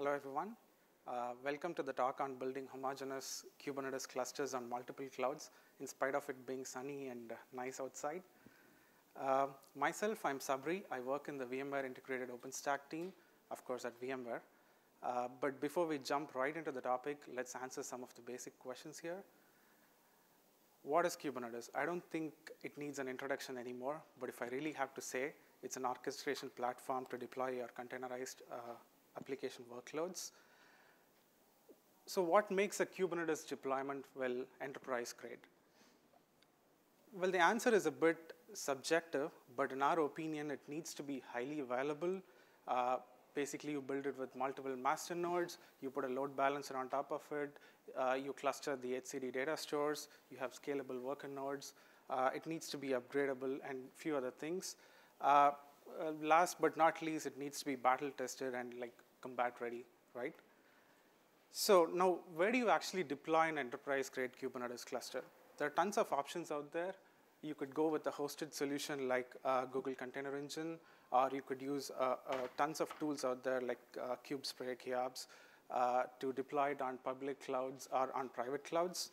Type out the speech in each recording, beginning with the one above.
Hello, everyone. Uh, welcome to the talk on building homogeneous Kubernetes clusters on multiple clouds, in spite of it being sunny and nice outside. Uh, myself, I'm Sabari. I work in the VMware Integrated OpenStack team, of course, at VMware. Uh, but before we jump right into the topic, let's answer some of the basic questions here. What is Kubernetes? I don't think it needs an introduction anymore, but if I really have to say, it's an orchestration platform to deploy your containerized uh, application workloads. So what makes a Kubernetes deployment, well, enterprise grade? Well, the answer is a bit subjective, but in our opinion, it needs to be highly available. Uh, basically, you build it with multiple master nodes, you put a load balancer on top of it, uh, you cluster the etcd data stores, you have scalable worker nodes, uh, it needs to be upgradable, and few other things. Uh, uh, last but not least, it needs to be battle tested and like combat ready, right? So now, where do you actually deploy an enterprise-grade Kubernetes cluster? There are tons of options out there. You could go with a hosted solution like uh, Google Container Engine, or you could use uh, uh, tons of tools out there like uh, KubeSpray, kops, uh, to deploy it on public clouds or on private clouds.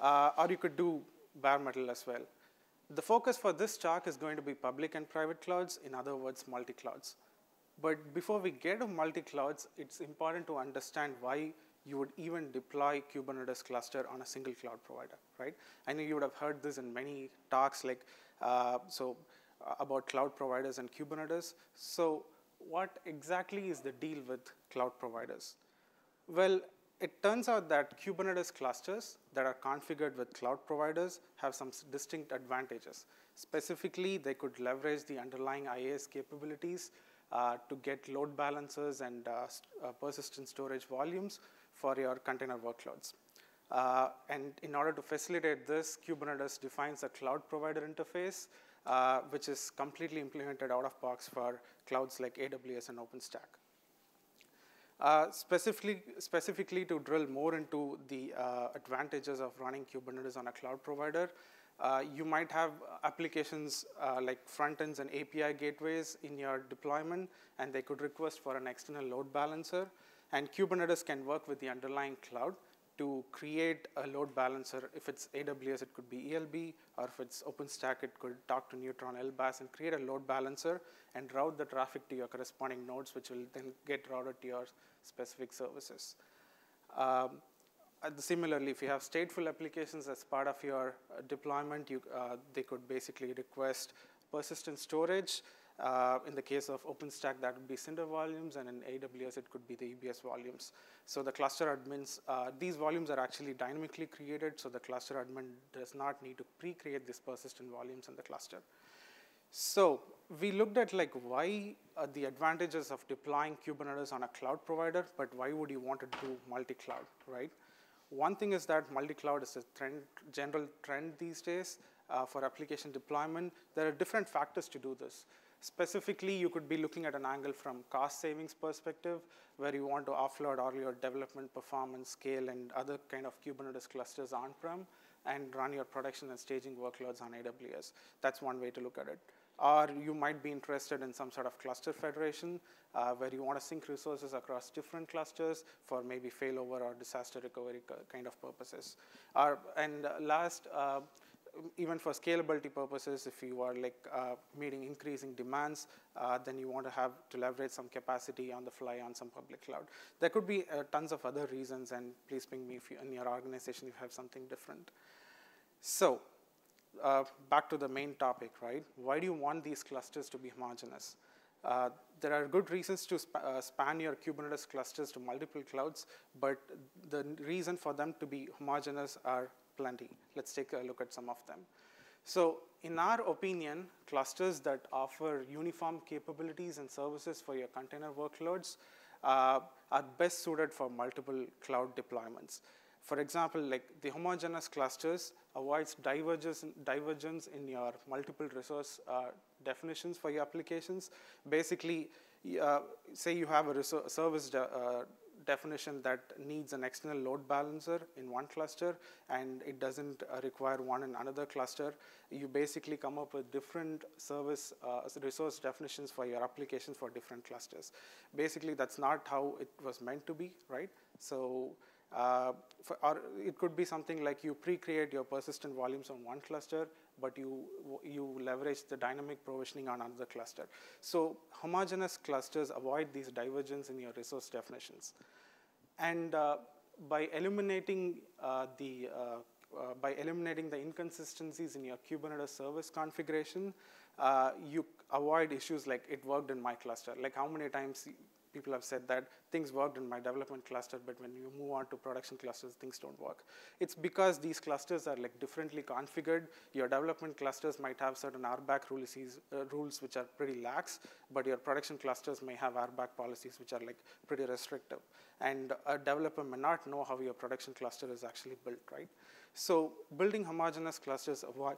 Uh, or you could do bare metal as well. The focus for this talk is going to be public and private clouds, in other words, multi-clouds. But before we get to multi-clouds, it's important to understand why you would even deploy Kubernetes cluster on a single cloud provider, right? I know you would have heard this in many talks like, uh, so uh, about cloud providers and Kubernetes. So what exactly is the deal with cloud providers? Well, it turns out that Kubernetes clusters that are configured with cloud providers have some distinct advantages. Specifically, they could leverage the underlying IaaS capabilities to get load balancers and uh, uh, persistent storage volumes for your container workloads. Uh, and in order to facilitate this, Kubernetes defines a cloud provider interface, uh, which is completely implemented out of box for clouds like AWS and OpenStack. Uh, specifically, specifically to drill more into the uh, advantages of running Kubernetes on a cloud provider, uh, you might have applications uh, like front ends and API gateways in your deployment, and they could request for an external load balancer. And Kubernetes can work with the underlying cloud to create a load balancer. If it's AWS, it could be ELB, or if it's OpenStack, it could talk to Neutron LBaaS and create a load balancer and route the traffic to your corresponding nodes, which will then get routed to your specific services. Um, similarly, if you have stateful applications as part of your uh, deployment, you, uh, they could basically request persistent storage. Uh, in the case of OpenStack, that would be Cinder volumes, and in AWS, it could be the EBS volumes. So the cluster admins, uh, these volumes are actually dynamically created, so the cluster admin does not need to pre-create these persistent volumes in the cluster. So we looked at like why uh, the advantages of deploying Kubernetes on a cloud provider, but why would you want to do multi-cloud, right? One thing is that multi-cloud is a trend, general trend these days uh, for application deployment. There are different factors to do this. Specifically, you could be looking at an angle from cost savings perspective, where you want to offload all your development, performance, scale, and other kind of Kubernetes clusters on-prem and run your production and staging workloads on AWS. That's one way to look at it. Or you might be interested in some sort of cluster federation uh, where you want to sync resources across different clusters for maybe failover or disaster recovery kind of purposes. Or, and last, uh, even for scalability purposes, if you are like uh, meeting increasing demands, uh, then you want to have to leverage some capacity on the fly on some public cloud. There could be uh, tons of other reasons, and please ping me if you, in your organization you have something different. So uh, back to the main topic, right? Why do you want these clusters to be homogeneous? Uh, there are good reasons to sp uh, span your Kubernetes clusters to multiple clouds, but the reason for them to be homogeneous are plenty. Let's take a look at some of them. So in our opinion, clusters that offer uniform capabilities and services for your container workloads uh, are best suited for multiple cloud deployments. For example, like the homogeneous clusters avoids divergence, divergence in your multiple resource uh, definitions for your applications. Basically, uh, say you have a service de uh, definition that needs an external load balancer in one cluster and it doesn't uh, require one in another cluster. You basically come up with different service uh, resource definitions for your applications for different clusters. Basically, that's not how it was meant to be, right? So uh, for, or it could be something like you pre-create your persistent volumes on one cluster, but you, you leverage the dynamic provisioning on another cluster. So homogeneous clusters avoid these divergence in your resource definitions. And uh, by eliminating uh, the uh, uh, by eliminating the inconsistencies in your Kubernetes service configuration, you avoid issues like it worked in my cluster. Like how many times people have said that things worked in my development cluster, but when you move on to production clusters, things don't work. It's because these clusters are like differently configured. Your development clusters might have certain RBAC rules, uh, rules which are pretty lax, but your production clusters may have RBAC policies which are like pretty restrictive. And a developer may not know how your production cluster is actually built, right? So building homogeneous clusters avoid,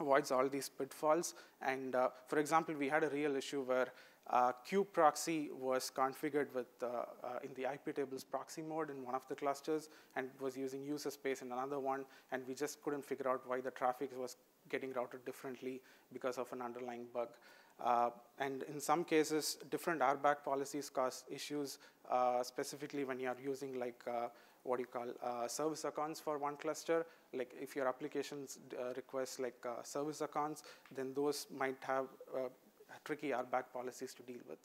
avoids all these pitfalls. And uh, for example, we had a real issue where uh, proxy was configured with uh, uh, in the IP tables proxy mode in one of the clusters and was using user space in another one, and we just couldn't figure out why the traffic was getting routed differently because of an underlying bug. Uh, and in some cases, different RBAC policies cause issues, uh, specifically when you are using like uh, what you call uh, service accounts for one cluster. Like if your applications uh, request like uh, service accounts, then those might have tricky RBAC policies to deal with.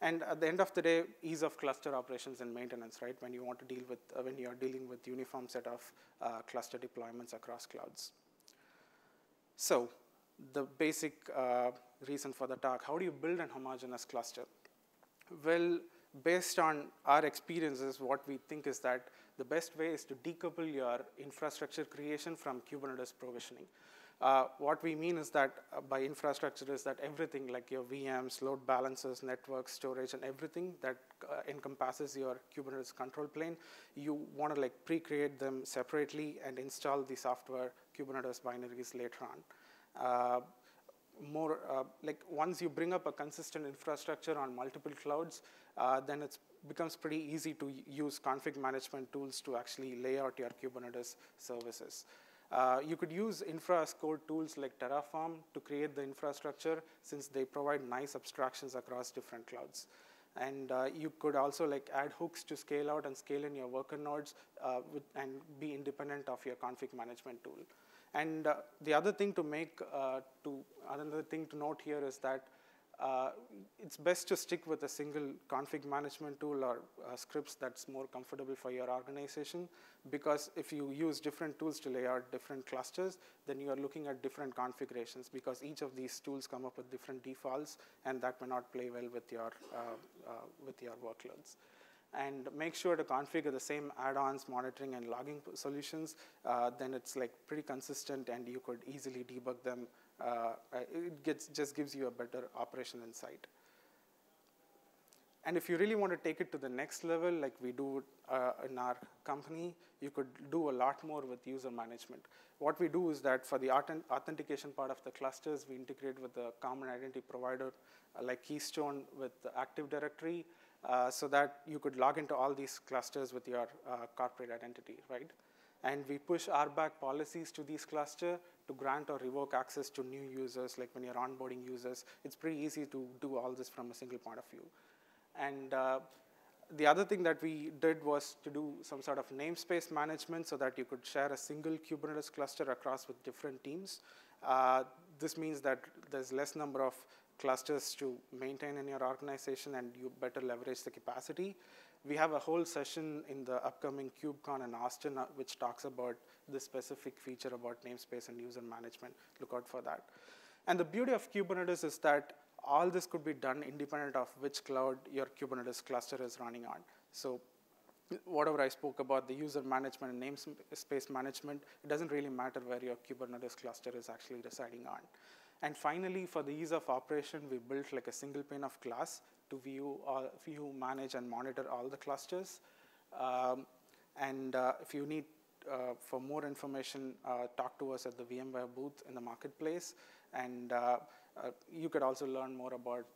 And at the end of the day, ease of cluster operations and maintenance, right? When you want to deal with, uh, when you are dealing with uniform set of uh, cluster deployments across clouds. So the basic uh, reason for the talk, how do you build an homogeneous cluster? Well, based on our experiences, what we think is that the best way is to decouple your infrastructure creation from Kubernetes provisioning. Uh, what we mean is that uh, by infrastructure is that everything like your VMs, load balancers, network, storage, and everything that uh, encompasses your Kubernetes control plane, you want to like pre-create them separately and install the software Kubernetes binaries later on. Uh, more uh, like once you bring up a consistent infrastructure on multiple clouds, then it becomes pretty easy to use config management tools to actually lay out your Kubernetes services. Uh, you could use infra as code tools like Terraform to create the infrastructure since they provide nice abstractions across different clouds. And uh, you could also like add hooks to scale out and scale in your worker nodes uh, with, and be independent of your config management tool. And uh, the other thing to make, uh, to another thing to note here is that uh, it's best to stick with a single config management tool or uh, scripts that's more comfortable for your organization. Because if you use different tools to lay out different clusters, then you are looking at different configurations because each of these tools come up with different defaults and that may not play well with your, uh, uh with your workloads. And make sure to configure the same add-ons, monitoring, and logging solutions, uh, then it's like pretty consistent and you could easily debug them uh, it gets, just gives you a better operational insight. And if you really want to take it to the next level, like we do uh, in our company, you could do a lot more with user management. What we do is that for the authentication part of the clusters, we integrate with the common identity provider uh, like Keystone with the Active Directory uh, so that you could log into all these clusters with your uh, corporate identity, right? And we push RBAC policies to these cluster to grant or revoke access to new users, like when you're onboarding users. It's pretty easy to do all this from a single point of view. And uh, the other thing that we did was to do some sort of namespace management so that you could share a single Kubernetes cluster across with different teams. Uh, this means that there's less number of clusters to maintain in your organization and you better leverage the capacity. We have a whole session in the upcoming KubeCon in Austin, uh, which talks about this specific feature about namespace and user management. Look out for that. And the beauty of Kubernetes is that all this could be done independent of which cloud your Kubernetes cluster is running on. So whatever I spoke about, the user management and namespace management, it doesn't really matter where your Kubernetes cluster is actually residing on. And finally, for the ease of operation, we built like a single pane of glass to view, all, view manage, and monitor all the clusters. Um, and uh, if you need uh, for more information, uh, talk to us at the VMware booth in the marketplace. And uh, uh, you could also learn more about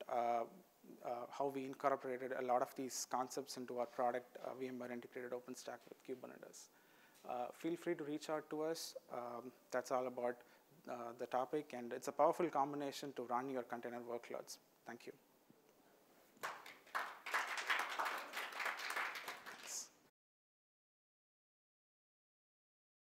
how we incorporated a lot of these concepts into our product, VMware Integrated OpenStack with Kubernetes. feel free to reach out to us. Um, that's all about uh, the topic, and it's a powerful combination to run your container workloads. Thank you.